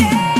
yeah.